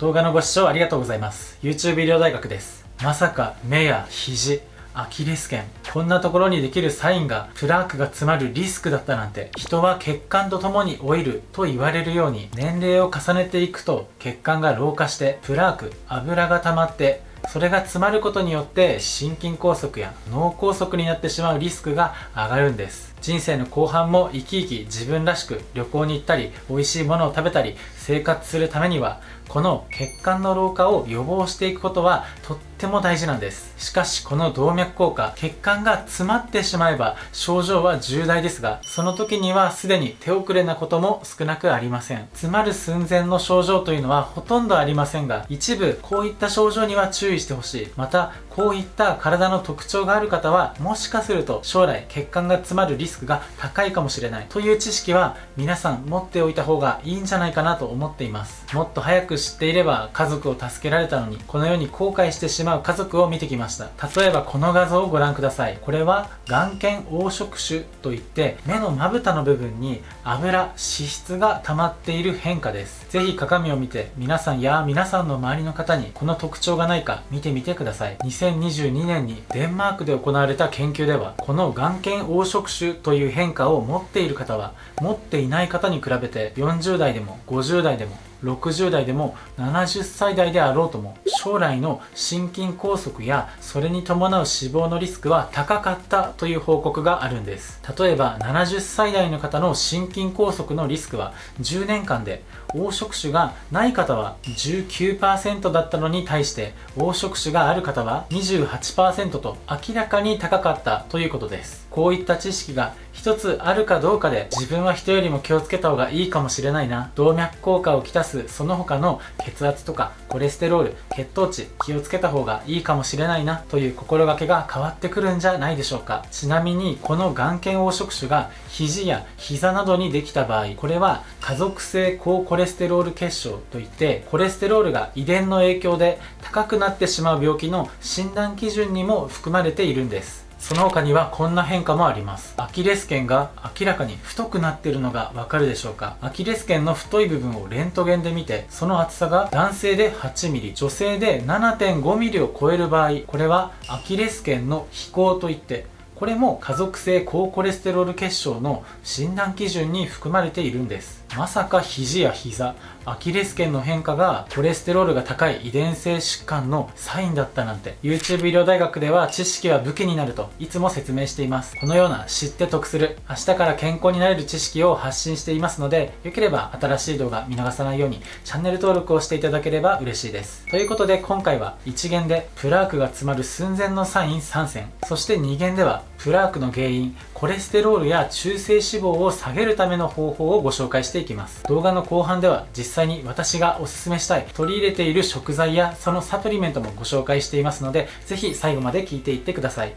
動画のご視聴ありがとうございます。YouTube 医療大学です。まさか目や肘アキレス腱こんなところにできるサインがプラークが詰まるリスクだったなんて人は血管とともに老いると言われるように年齢を重ねていくと血管が老化してプラーク油が溜まってそれが詰まることによって心筋梗塞や脳梗塞になってしまうリスクが上がるんです。人生の後半も生き生き自分らしく旅行に行ったり美味しいものを食べたり生活するためにはこの血管の老化を予防していくことはとっても大事なんです。しかしこの動脈硬化血管が詰まってしまえば症状は重大ですがその時にはすでに手遅れなことも少なくありません。詰まる寸前の症状というのはほとんどありませんが一部こういった症状には注意してほしい。またこういった体の特徴がある方はもしかすると将来血管が詰まるリスクが高いかもしれない。という知識は皆さん持っておいた方がいいんじゃないかなと思っています。もっと早く知っていれば家族を助けられたのにこのように後悔してしまう家族を見てきました。例えばこの画像をご覧ください。これは眼瞼黄色腫といって目のまぶたの部分に油脂質が溜まっている変化です。ぜひ鏡を見て皆さんや皆さんの周りの方にこの特徴がないか見てみてください。2022年にデンマークで行われた研究ではこの眼瞼黄色腫という変化を持っている方は持っていない方に比べて40代でも50代でも60代でも70歳代であろうとも将来の心筋梗塞やそれに伴う死亡のリスクは高かったという報告があるんです。例えば70歳代の方の心筋梗塞のリスクは10年間で黄色種がない方は19%だったのに対して黄色種がある方は28%と明らかに高かったということです。こういった知識が一つあるかどうかで自分は人よりも気をつけた方がいいかもしれないな。動脈硬化をきたすその他の血圧とかコレステロール血糖値気をつけた方がいいかもしれないな。という心がけが変わってくるんじゃないでしょうか。ちなみにこの眼瞼黄色種が肘や膝などにできた場合これは家族性高コレステロール血症といってコレステロールが遺伝の影響で高くなってしまう病気の診断基準にも含まれているんです。その他にはこんな変化もあります。アキレス腱が明らかに太くなっているのがわかるでしょうか？アキレス腱の太い部分をレントゲンで見てその厚さが男性で 8mm 女性で 7.5mm を超える場合これはアキレス腱の飛行といってこれも家族性高コレステロール血症の診断基準に含まれているんです。まさか肘や膝アキレス腱の変化がコレステロールが高い遺伝性疾患のサインだったなんて。YouTube 医療大学では知識は武器になるといつも説明しています。このような知って得する明日から健康になれる知識を発信していますのでよければ新しい動画見逃さないようにチャンネル登録をしていただければ嬉しいです。ということで今回は1限でプラークが詰まる寸前のサイン3選そして2限ではプラークの原因コレステロールや中性脂肪を下げるための方法をご紹介していきます。動画の後半では実際に私がおすすめしたい取り入れている食材やそのサプリメントもご紹介していますのでぜひ最後まで聞いていってください。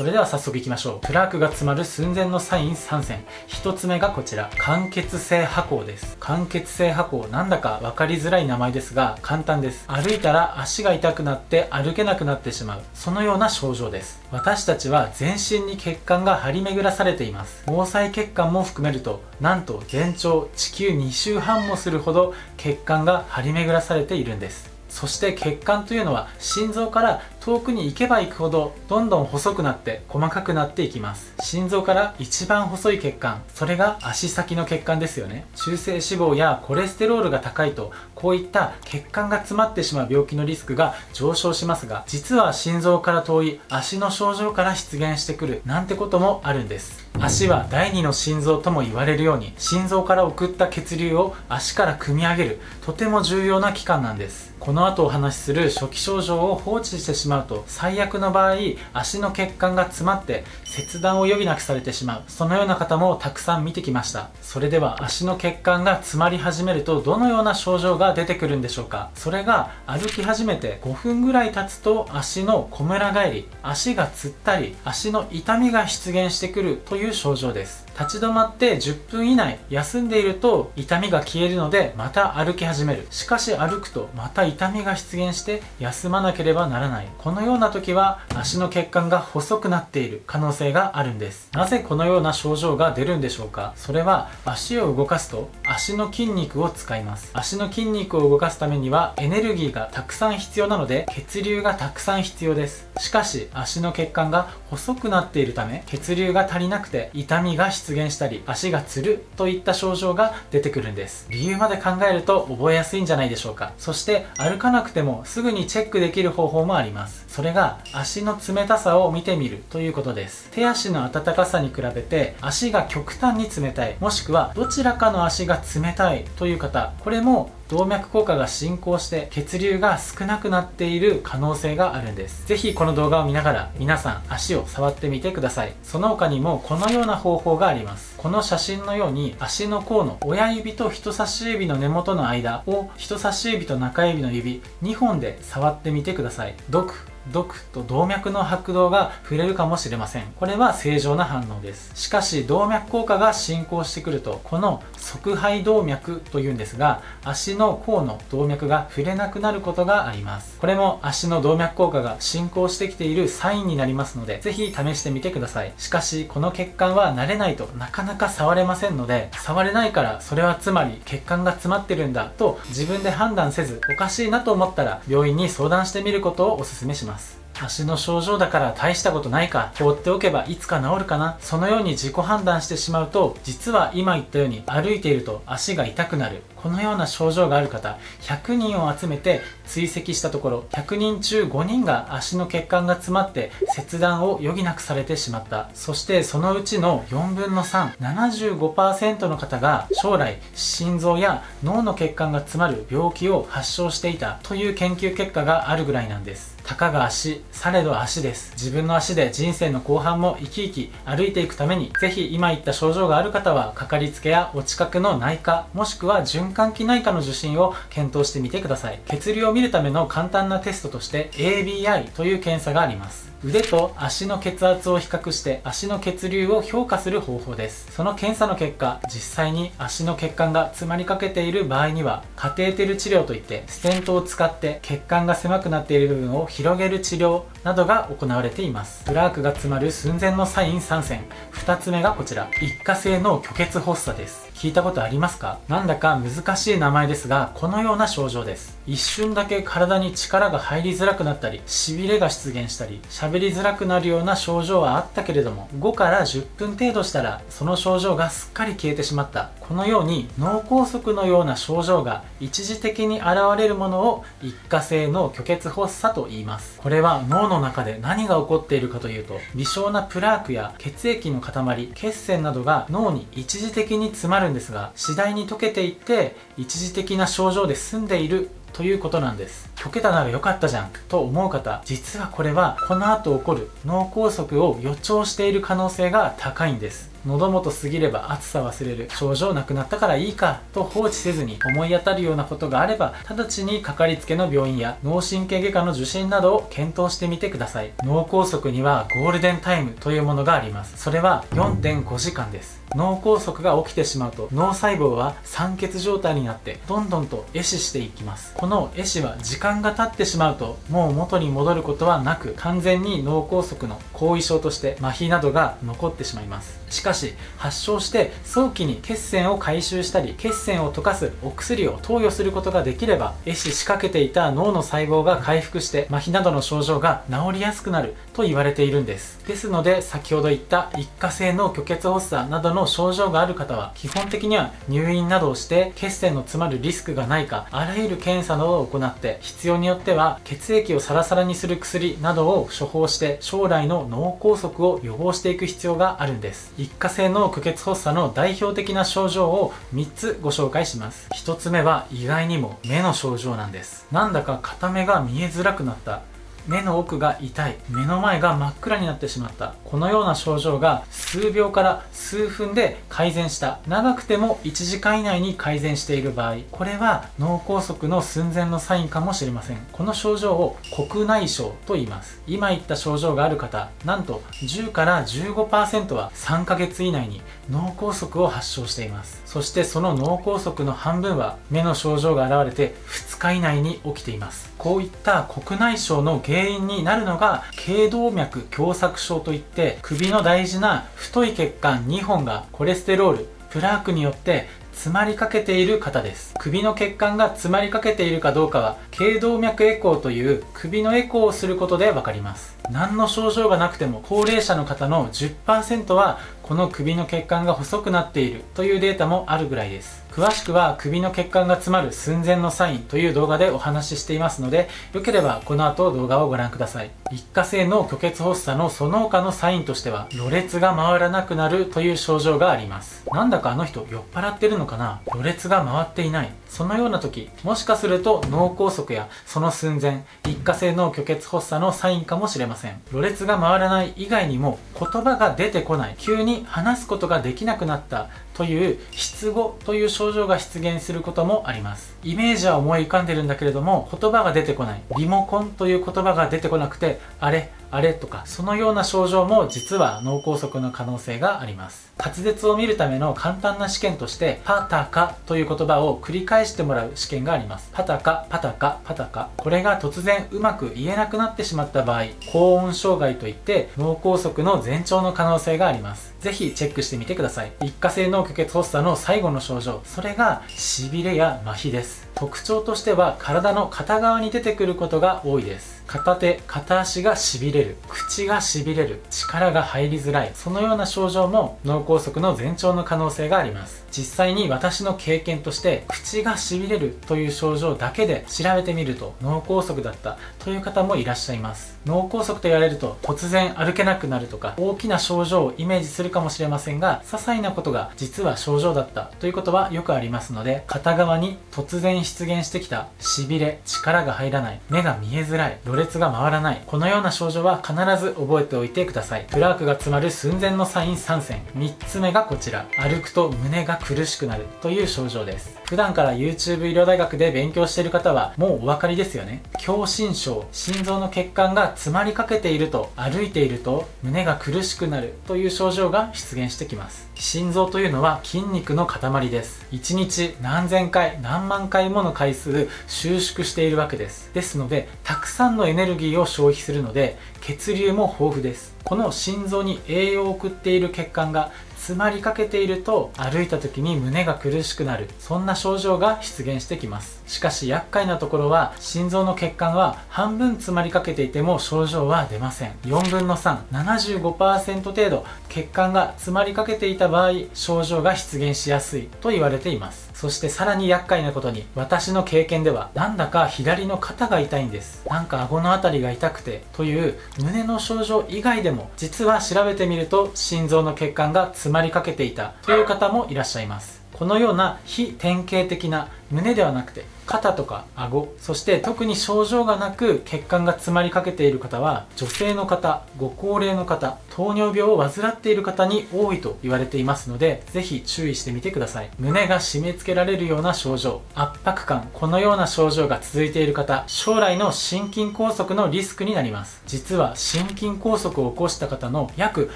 それでは早速いきましょう。プラークが詰まる寸前のサイン3選。1つ目がこちら。間欠性破口です。間欠性破口、なんだか分かりづらい名前ですが、簡単です。歩いたら足が痛くなって歩けなくなってしまう。そのような症状です。私たちは全身に血管が張り巡らされています。毛細血管も含めると、なんと全長地球2周半もするほど血管が張り巡らされているんです。そして血管というのは心臓から遠くに行けば行くほどどんどん細くなって細かくなっていきます。心臓から一番細い血管それが足先の血管ですよね。中性脂肪やコレステロールが高いとこういった血管が詰まってしまう病気のリスクが上昇しますが実は心臓から遠い足の症状から出現してくるなんてこともあるんです。足は第二の心臓とも言われるように心臓から送った血流を足から汲み上げるとても重要な器官なんです。この後お話しする初期症状を放置してしまうと最悪の場合足の血管が詰まって切断を余儀なくされてしまう。そのような方もたくさん見てきました。それでは足の血管が詰まり始めるとどのような症状が出てくるんでしょうか。それが歩き始めて5分ぐらい経つと足のこむら返り足がつったり足の痛みが出現してくるという症状です。立ち止まって10分以内休んでいると痛みが消えるのでまた歩き始める。しかし歩くとまた痛みが出現して休まなければならない。このような時は足の血管が細くなっている可能性があるんです。なぜこのような症状が出るんでしょうか？それは足を動かすと足の筋肉を使います。足の筋肉を動かすためにはエネルギーがたくさん必要なので血流がたくさん必要です。しかし足の血管が細くなっているため血流が足りなくて痛みが出現現したり足がつるといった症状が出てくるんです。理由まで考えると覚えやすいんじゃないでしょうか。そして歩かなくてもすぐにチェックできる方法もあります。それが足の冷たさを見てみるということです。手足の温かさに比べて足が極端に冷たいもしくはどちらかの足が冷たいという方これも動脈硬化が進行して血流が少なくなっている可能性があるんです。ぜひこの動画を見ながら皆さん足を触ってみてください。その他にもこのような方法があります。この写真のように足の甲の親指と人差し指の根元の間を人差し指と中指の指2本で触ってみてください。毒。毒と動脈の拍動が触れるかもしれません。これは正常な反応です。しかし動脈硬化が進行してくるとこの側肺動脈というんですが足の甲の動脈が触れなくなることがあります。これも足の動脈硬化が進行してきているサインになりますのでぜひ試してみてください。しかしこの血管は慣れないとなかなかなか触れませんので触れないからそれはつまり血管が詰まってるんだと自分で判断せずおかしいなと思ったら病院に相談してみることをおすすめします。足の症状だから大したことないか放っておけばいつか治るかな。そのように自己判断してしまうと実は今言ったように歩いていると足が痛くなる。このような症状がある方100人を集めて追跡したところ100人中5人が足の血管が詰まって切断を余儀なくされてしまった。そしてそのうちの4分の375%の方が将来心臓や脳の血管が詰まる病気を発症していたという研究結果があるぐらいなんです。たかが足、されど足です。自分の足で人生の後半も生き生き歩いていくために、ぜひ今言った症状がある方は、かかりつけやお近くの内科、もしくは循環器内科の受診を検討してみてください。血流を見るための簡単なテストとして ABI という検査があります。腕と足の血圧を比較して足の血流を評価する方法です。その検査の結果実際に足の血管が詰まりかけている場合にはカテーテル治療といってステントを使って血管が狭くなっている部分を広げる治療などが行われています。プラークが詰まる寸前のサイン3選2つ目がこちら。一過性の虚血発作です。聞いたことありますか？なんだか難しい名前ですが、このような症状です。一瞬だけ体に力が入りづらくなったり、しびれが出現したり、喋りづらくなるような症状はあったけれども、5から10分程度したら、その症状がすっかり消えてしまった。このように脳梗塞のような症状が一時的に現れるものを一過性の虚血発作と言います。これは脳の中で何が起こっているかというと、微小なプラークや血液の塊、血栓などが脳に一時的に詰まるんですが次第に溶けていって一時的な症状で済んでいるということなんです溶けたならよかったじゃんと思う方実はこれはこの後起こる脳梗塞を予兆している可能性が高いんです喉元過ぎれば暑さ忘れる症状なくなったからいいかと放置せずに思い当たるようなことがあれば直ちにかかりつけの病院や脳神経外科の受診などを検討してみてください。脳梗塞にはゴールデンタイムというものがあります。それは4.5時間です。脳梗塞が起きてしまうと脳細胞は酸欠状態になってどんどんと壊死していきます。この壊死は時間が経ってしまうともう元に戻ることはなく完全に脳梗塞の後遺症として麻痺などが残ってしまいます。しかし発症して早期に血栓を回収したり血栓を溶かすお薬を投与することができれば壊死しかけていた脳の細胞が回復して麻痺などの症状が治りやすくなると言われているんです。ですので先ほど言った一過性の虚血発作などのの症状がある方は基本的には入院などをして血栓の詰まるリスクがないかあらゆる検査などを行って必要によっては血液をサラサラにする薬などを処方して将来の脳梗塞を予防していく必要があるんです。一過性の虚血発作の代表的な症状を3つご紹介します。1つ目は意外にも目の症状なんです。なんだか片目が見えづらくなった。目の奥が痛い。目の前が真っ暗になってしまった。このような症状が数秒から数分で改善した。長くても1時間以内に改善している場合。これは脳梗塞の寸前のサインかもしれません。この症状を国内症と言います。今言った症状がある方なんと10から15%は3ヶ月以内に脳梗塞を発症しています。そしてその脳梗塞の半分は目の症状が現れて2日以内に起きています。こういった国内症の原因になるのが頸動脈狭窄症といって首の大事な太い血管2本がコレステロールプラークによって詰まりかけている方です。首の血管が詰まりかけているかどうかは頸動脈エコーという首のエコーをすることで分かります。何の症状がなくても高齢者の方の10%はこの首の血管が細くなっているというデータもあるぐらいです。詳しくは首の血管が詰まる寸前のサインという動画でお話ししていますのでよければこの後動画をご覧ください。一過性の虚血発作のその他のサインとしてはろれが回らなくなるという症状があります。なんだかあの人酔っ払ってるのかな？ろれが回っていない。そのような時もしかすると脳梗塞やその寸前一過性の虚血発作のサインかもしれません。ろれが回らない以外にも言葉が出てこない。急に話すことができなくなったという失語という症状が出現することもあります。イメージは思い浮かんでるんだけれども言葉が出てこない。リモコンという言葉が出てこなくてあれ？あれとかそのような症状も実は脳梗塞の可能性があります。滑舌を見るための簡単な試験としてパタカという言葉を繰り返してもらう試験があります。パタカパタカパタカ。これが突然うまく言えなくなってしまった場合高音障害といって脳梗塞の前兆の可能性があります。ぜひチェックしてみてください。一過性脳虚血発作の最後の症状。それがしびれや麻痺です。特徴としては体の片側に出てくることが多いです。片手片足がしびれる口がしびれる力が入りづらいそのような症状も脳梗塞の前兆の可能性があります。実際に私の経験として口がしびれるという症状だけで調べてみると脳梗塞だったという方もいらっしゃいます。脳梗塞と言われると突然歩けなくなるとか大きな症状をイメージするかもしれませんが些細なことが実は症状だったということはよくありますので片側に突然出現してきたしびれ力が入らない目が見えづらいろれつが回らないこのような症状は必ず覚えておいてください。プラークが詰まる寸前のサイン3選3つ目がこちら。歩くと胸が苦しくなるという症状です。普段から YouTube 医療大学で勉強している方はもうお分かりですよね。狭心症心臓の血管が詰まりかけていると歩いていると胸が苦しくなるという症状が出現してきます。心臓というのは筋肉の塊です。1日何千回何万回もの回数収縮しているわけです。ですのでたくさんのエネルギーを消費するので血流も豊富です。この心臓に栄養を送っている血管が詰まりかけていると歩いた時に胸が苦しくなる。そんな症状が出現してきます。しかし厄介なところは心臓の血管は半分詰まりかけていても症状は出ません。4分の375%程度血管が詰まりかけていた場合症状が出現しやすいと言われています。そしてさらに厄介なことに私の経験ではなんだか左の肩が痛いんです。なんか顎の辺りが痛くてという胸の症状以外でも実は調べてみると心臓の血管が詰まりかけていたという方もいらっしゃいます。このような非典型的な胸ではなくて肩とか顎そして特に症状がなく血管が詰まりかけている方は女性の方ご高齢の方糖尿病を患っている方に多いと言われていますのでぜひ注意してみてください。胸が締め付けられるような症状圧迫感このような症状が続いている方将来の心筋梗塞のリスクになります。実は心筋梗塞を起こした方の約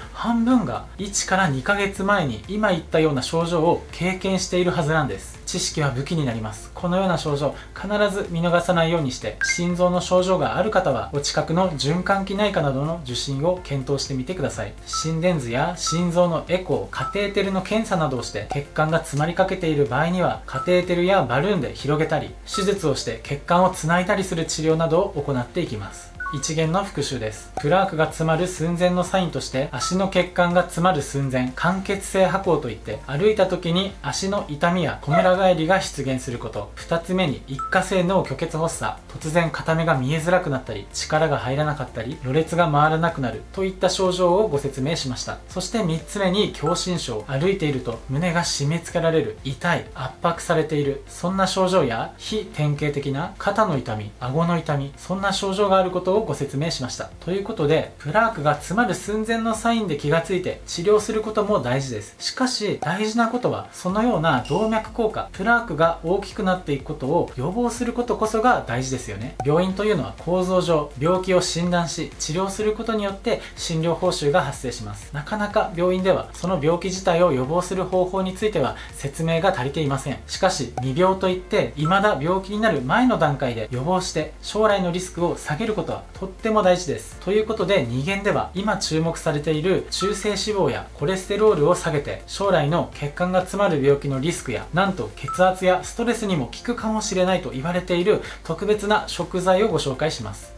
半分が1から2ヶ月前に今言ったような症状を経験しているはずなんです。知識は武器になります。このような症状必ず見逃さないようにして心臓の症状がある方はお近くの循環器内科などの受診を検討してみてください。心電図や心臓のエコーカテーテルの検査などをして血管が詰まりかけている場合にはカテーテルやバルーンで広げたり手術をして血管をつないだりする治療などを行っていきます。一元の復習です。プラークが詰まる寸前のサインとして足の血管が詰まる寸前間欠性跛行といって歩いた時に足の痛みやこむら返りが出現すること。2つ目に一過性脳虚血発作突然片目が見えづらくなったり力が入らなかったりろれつが回らなくなるといった症状をご説明しました。そして3つ目に狭心症歩いていると胸が締め付けられる痛い圧迫されている。そんな症状や非典型的な肩の痛み顎の痛みそんな症状があることことをご説明しました。ということでプラークが詰まる寸前のサインで気がついて治療することも大事です。しかし大事なことはそのような動脈硬化プラークが大きくなっていくことを予防することこそが大事ですよね。病院というのは構造上病気を診断し治療することによって診療報酬が発生します。なかなか病院ではその病気自体を予防する方法については説明が足りていません。しかし未病といって未だ病気になる前の段階で予防して将来のリスクを下げることはとっても大事です。ということで2限では今注目されている中性脂肪やコレステロールを下げて将来の血管が詰まる病気のリスクやなんと血圧やストレスにも効くかもしれないと言われている特別な食材をご紹介します。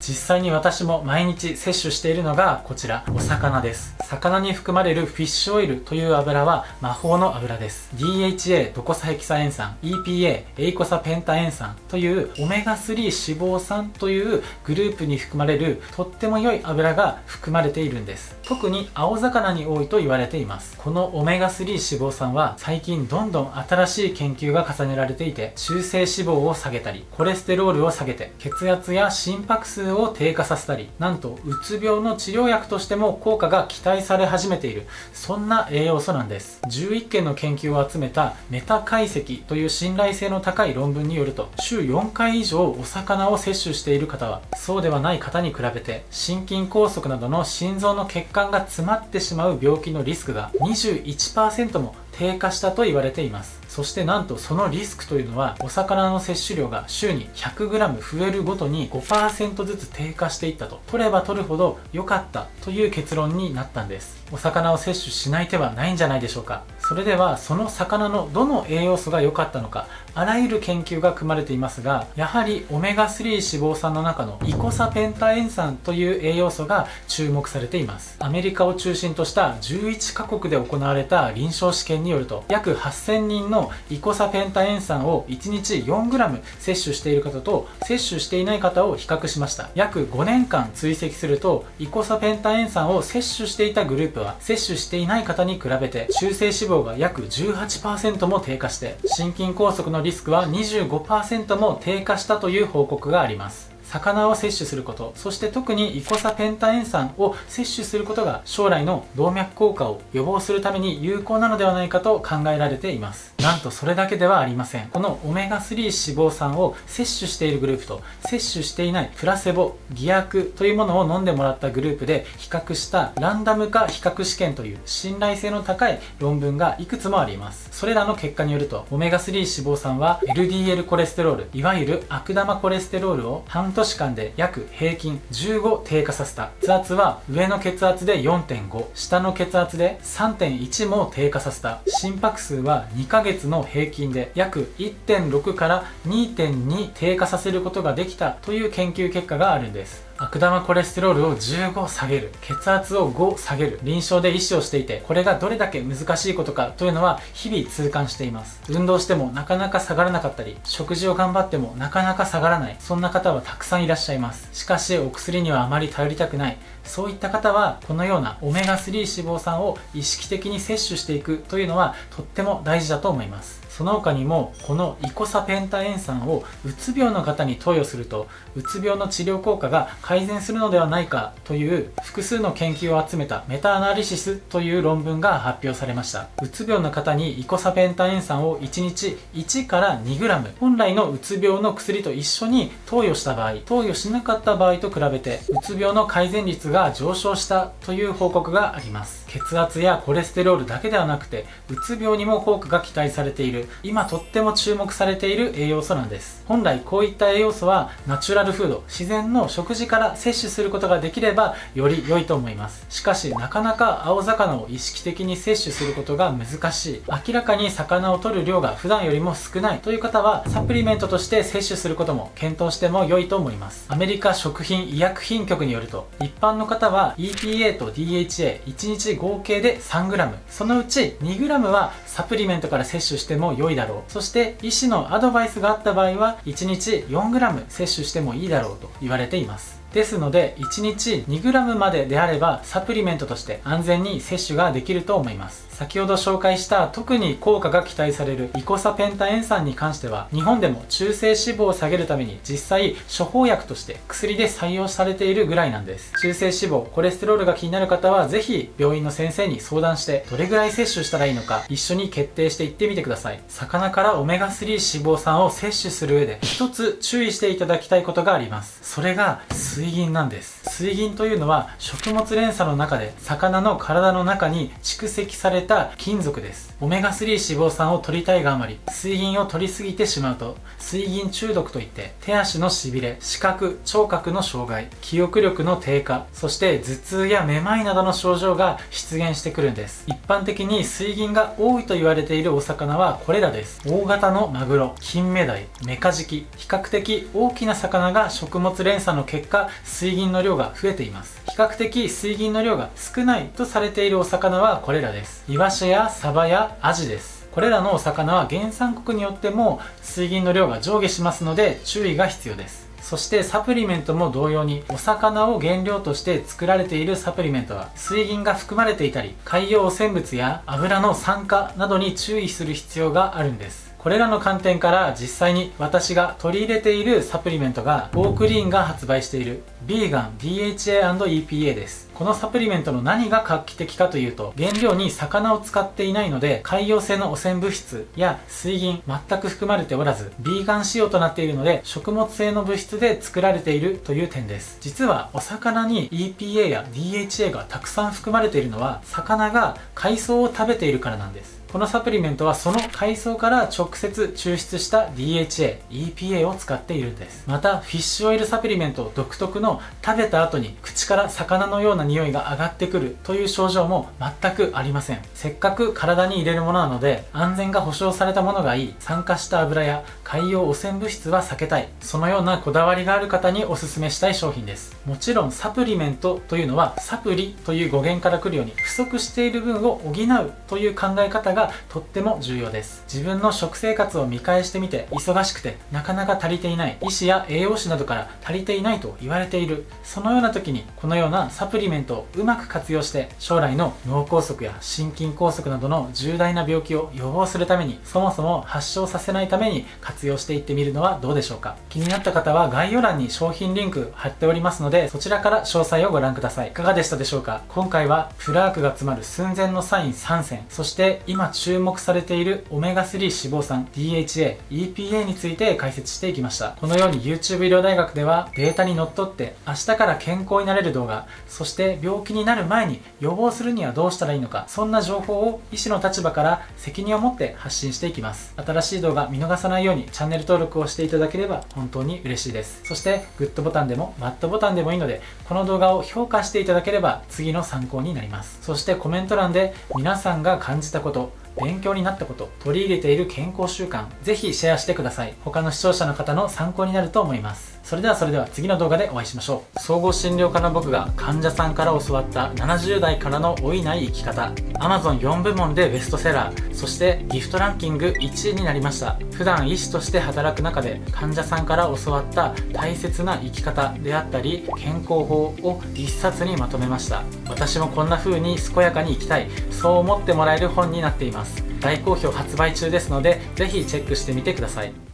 実際に私も毎日摂取しているのがこちらお魚です。魚に含まれるフィッシュオイルという油は魔法の油です。DHA ドコサヘキサ塩酸 EPA エイコサペンタ塩酸というオメガ3脂肪酸というグループに含まれるとっても良い油が含まれているんです。特に青魚に多いと言われています。このオメガ3脂肪酸は最近どんどん新しい研究が重ねられていて中性脂肪を下げたりコレステロールを下げて血圧や心拍数を低下させたりなんとうつ病の治療薬としても効果が期待され始めている。そんな栄養素なんです。11件の研究を集めたメタ解析という信頼性の高い論文によると週4回以上お魚を摂取している方はそうではない方に比べて心筋梗塞などの心臓の血管が詰まってしまう病気のリスクが21%も低下したと言われています。そしてなんとそのリスクというのはお魚の摂取量が週に 100g 増えるごとに5%ずつ低下していったと。取れば取るほど良かったという結論になったんです。お魚を摂取しない手はないんじゃないでしょうか。それではその魚のどの栄養素が良かったのかあらゆる研究が組まれていますがやはりオメガ3脂肪酸の中のイコサペンタ塩酸という栄養素が注目されています。アメリカを中心とした11カ国で行われた臨床試験によると約8000人のイコサペンタ塩酸を1日 4g 摂取している方と摂取していない方を比較しました。約5年間追跡するとイコサペンタ塩酸を摂取していたグループは摂取していない方に比べて中性脂肪が約18%も低下して心筋梗塞のリスクは25%も低下したという報告があります。魚を摂取すること。そして特にイコサペンタ塩酸を摂取することが将来の動脈硬化を予防するために有効なのではないかと考えられています。なんとそれだけではありません。このオメガ3脂肪酸を摂取しているグループと摂取していないプラセボ偽薬というものを飲んでもらったグループで比較したランダム化比較試験という信頼性の高い論文がいくつもあります。それらの結果によるとオメガ3脂肪酸は LDL コレステロールいわゆる悪玉コレステロールを半年間で約平均15低下させた。血圧は上の血圧で4.5下の血圧で3.1も低下させた。心拍数は2ヶ月の平均で約1.6から2.2低下させることができたという研究結果があるんです。悪玉コレステロールを15下げる。血圧を5下げる。臨床で医師をしていてこれがどれだけ難しいことかというのは日々痛感しています。運動してもなかなか下がらなかったり食事を頑張ってもなかなか下がらない。そんな方はたくさんいらっしゃいます。しかしお薬にはあまり頼りたくない。そういった方はこのようなオメガ3脂肪酸を意識的に摂取していくというのはとっても大事だと思います。その他にもこのイコサペンタ塩酸をうつ病の方に投与するとうつ病の治療効果が改善するのではないかという複数の研究を集めたメタアナリシスという論文が発表されました。うつ病の方にイコサペンタ塩酸を1日1から 2g 本来のうつ病の薬と一緒に投与した場合投与しなかった場合と比べてうつ病の改善率が上昇したという報告があります。血圧やコレステロールだけではなくてうつ病にも効果が期待されている。今とっても注目されている栄養素なんです。本来こういった栄養素はナチュラルフード自然の食事から摂取することができればより良いと思います。しかしなかなか青魚を意識的に摂取することが難しい。明らかに魚を摂る量が普段よりも少ない。という方はサプリメントとして摂取することも検討しても良いと思います。アメリカ食品医薬品局によると一般の方は EPA と DHA1 日合計で 3g そのうち 2g はサプリメントから摂取しても良いだろう。そして医師のアドバイスがあった場合は1日 4g 摂取してももいいだろうと言われています。ですので1日 2g までであればサプリメントとして安全に摂取ができると思います。先ほど紹介した特に効果が期待されるイコサペンタエン酸に関しては日本でも中性脂肪を下げるために実際処方薬として薬で採用されているぐらいなんです。中性脂肪コレステロールが気になる方はぜひ病院の先生に相談してどれぐらい摂取したらいいのか一緒に決定していってみてください。魚からオメガ3脂肪酸を摂取する上で一つ注意していただきたいことがあります。それが水銀なんです。水銀というのは食物連鎖の中で魚の体の中に蓄積された金属です。オメガ3脂肪酸を取りたいがあまり水銀を取りすぎてしまうと水銀中毒といって手足のしびれ視覚聴覚の障害記憶力の低下そして頭痛やめまいなどの症状が出現してくるんです。一般的に水銀が多いと言われているお魚はこれらです。大型のマグロ金目鯛メカジキ比較的大きな魚が食物連鎖の結果水銀の量が増えています。比較的水銀の量が少ないとされているお魚はこれらです。イワシやサバやアジです。これらのお魚は原産国によっても水銀の量が上下しますので注意が必要です。そしてサプリメントも同様にお魚を原料として作られているサプリメントは水銀が含まれていたり海洋汚染物や油の酸化などに注意する必要があるんです。これらの観点から実際に私が取り入れているサプリメントがオークリーンが発売しているビーガン DHA&EPA です。このサプリメントの何が画期的かというと原料に魚を使っていないので海洋性の汚染物質や水銀全く含まれておらずビーガン仕様となっているので食物性の物質で作られているという点です。実はお魚に EPA や DHA がたくさん含まれているのは魚が海藻を食べているからなんです。このサプリメントはその海藻から直接抽出した DHA、EPA を使っているんです。また、フィッシュオイルサプリメント独特の食べた後に口から魚のような匂いが上がってくるという症状も全くありません。せっかく体に入れるものなので、安全が保証されたものがいい、酸化した油や海洋汚染物質は避けたい。そのようなこだわりがある方におすすめしたい商品です。もちろんサプリメントというのはサプリという語源から来るように不足している分を補うという考え方ががとっても重要です。自分の食生活を見返してみて忙しくてなかなか足りていない医師や栄養士などから足りていないと言われている。そのような時にこのようなサプリメントをうまく活用して将来の脳梗塞や心筋梗塞などの重大な病気を予防するためにそもそも発症させないために活用していってみるのはどうでしょうか。気になった方は概要欄に商品リンク貼っておりますのでそちらから詳細をご覧ください。いかがでしたでしょうか。今回はプラークが詰まる寸前のサイン3選。そして今注目されているオメガ3脂肪酸 DHA、EPA について解説していきました。このように YouTube 医療大学ではデータにのっとって明日から健康になれる動画、そして病気になる前に予防するにはどうしたらいいのか、そんな情報を医師の立場から責任を持って発信していきます。新しい動画見逃さないようにチャンネル登録をしていただければ本当に嬉しいです。そしてグッドボタンでもバッドボタンでもいいので、この動画を評価していただければ次の参考になります。そしてコメント欄で皆さんが感じたこと、勉強になったこと、取り入れている健康習慣、ぜひシェアしてください。他の視聴者の方の参考になると思います。それではそれでは次の動画でお会いしましょう。総合診療科の僕が患者さんから教わった70代からの老いない生き方。Amazon4 部門でベストセラー、そしてギフトランキング1位になりました。普段医師として働く中で患者さんから教わった大切な生き方であったり、健康法を1冊にまとめました。私もこんな風に健やかに生きたい、そう思ってもらえる本になっています。大好評発売中ですので、是非チェックしてみてください。